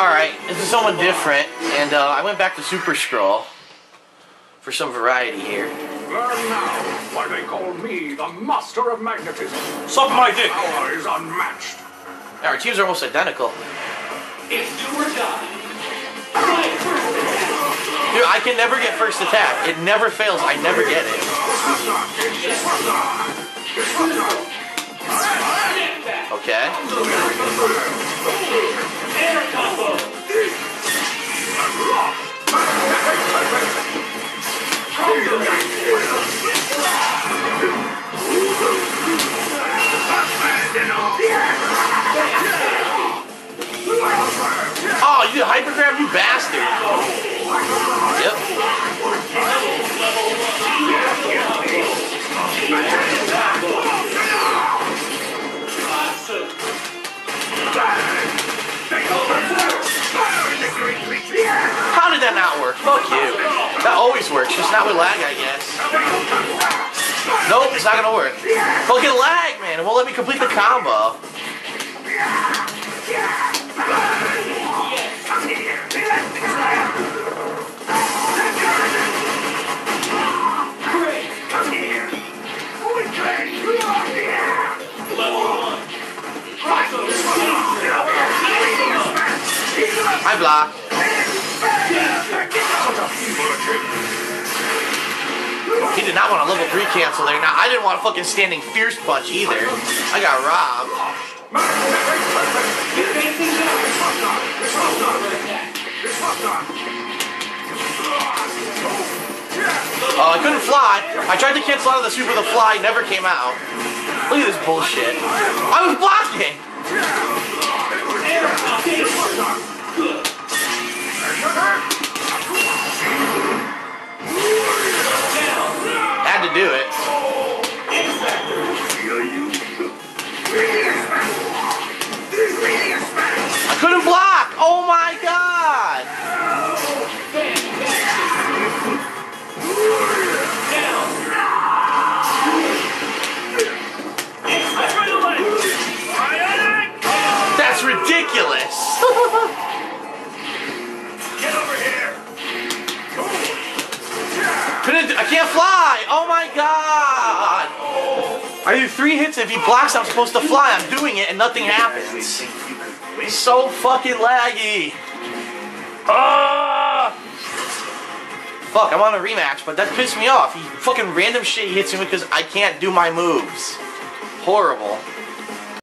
Alright, this is someone different, and uh, I went back to Super Skrull for some variety here. Learn now why they call me the master of magnetism. Suck my dick. Power is unmatched. Our teams are almost identical. It's do or die. Dude, I can never get first attack. It never fails. I never get it. Oh, you did hyper grab, you bastard. Yep. Work? Fuck you. That always works, just not with lag, I guess. Nope, it's not gonna work. Fucking lag, man. It won't let me complete the combo. I block. Did not want a level 3 cancel there. Now, I didn't want a fucking standing fierce punch either. I got robbed. Oh, I couldn't fly. I tried to cancel out of the super the fly, never came out. Look at this bullshit. I was I can't fly! Oh my god! I do three hits, if he blocks, I'm supposed to fly. I'm doing it, and nothing happens. It's so fucking laggy. Ah! Fuck, I'm on a rematch, but that pissed me off. He fucking random shit hits me because I can't do my moves. Horrible.